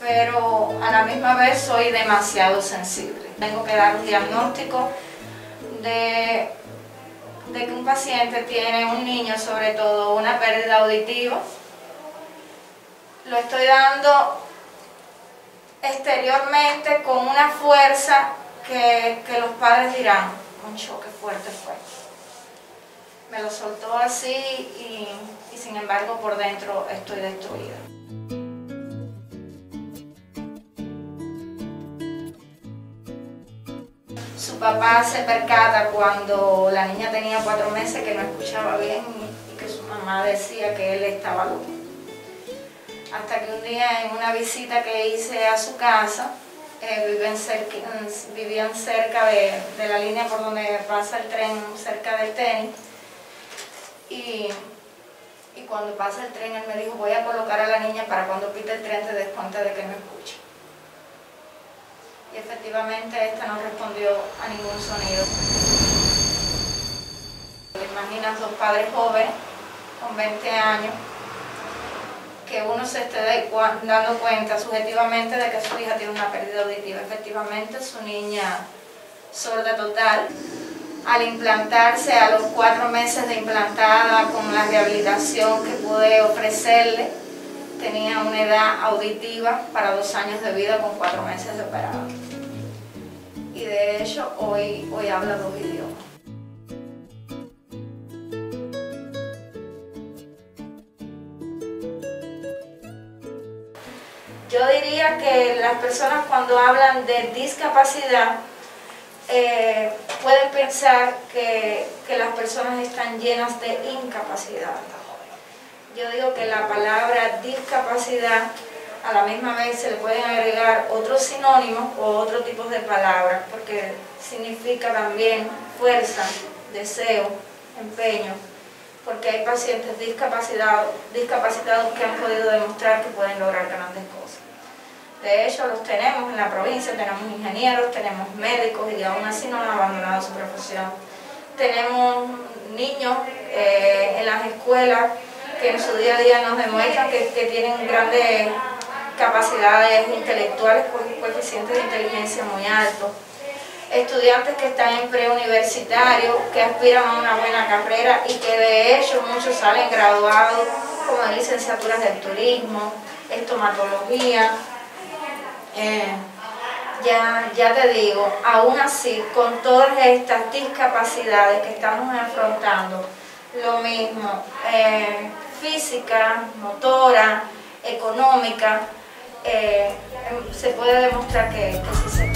pero a la misma vez soy demasiado sensible. Tengo que dar un diagnóstico de, que un paciente tiene, un niño sobre todo, una pérdida auditiva. Lo estoy dando exteriormente con una fuerza que, que los padres dirán, un choque fuerte fue. Me lo soltó así y, y sin embargo por dentro estoy destruida. Su papá se percata cuando la niña tenía cuatro meses que no escuchaba bien y que su mamá decía que él estaba loco. Hasta que un día en una visita que hice a su casa, eh, vivían cerca de, de, la línea por donde pasa el tren, cerca del tenis. Y, y, cuando pasa el tren, él me dijo, voy a colocar a la niña para cuando pite el tren te des cuenta de que no escucha. Y efectivamente esta no respondió a ningún sonido. ¿Te imaginas dos padres jóvenes con 20 años que uno se esté dando cuenta subjetivamente de que su hija tiene una pérdida auditiva. Efectivamente, su niña sorda total, al implantarse a los cuatro meses de implantada con la rehabilitación que pude ofrecerle, tenía una edad auditiva para dos años de vida con cuatro meses de operado. Y de hecho, hoy, hoy habla dos idiomas. Yo diría que las personas cuando hablan de discapacidad eh, pueden pensar que, que, las personas están llenas de incapacidad. Yo digo que la palabra discapacidad a la misma vez se le pueden agregar otros sinónimos o otros tipos de palabras porque significa también fuerza, deseo, empeño, porque hay pacientes discapacitados, discapacitados que han podido demostrar que pueden lograr grandes cosas. De hecho, los tenemos en la provincia, tenemos ingenieros, tenemos médicos y aún así no han abandonado su profesión. Tenemos niños eh, en las escuelas que en su día a día nos demuestran que, que tienen grandes capacidades intelectuales, coeficientes de inteligencia muy altos. Estudiantes que están en preuniversitario, que aspiran a una buena carrera y que de hecho muchos salen graduados como de licenciaturas del turismo, estomatología, eh, ya, ya te digo, aún así, con todas estas discapacidades que estamos afrontando, lo mismo, eh, física, motora, económica, eh, se puede demostrar que, que sí se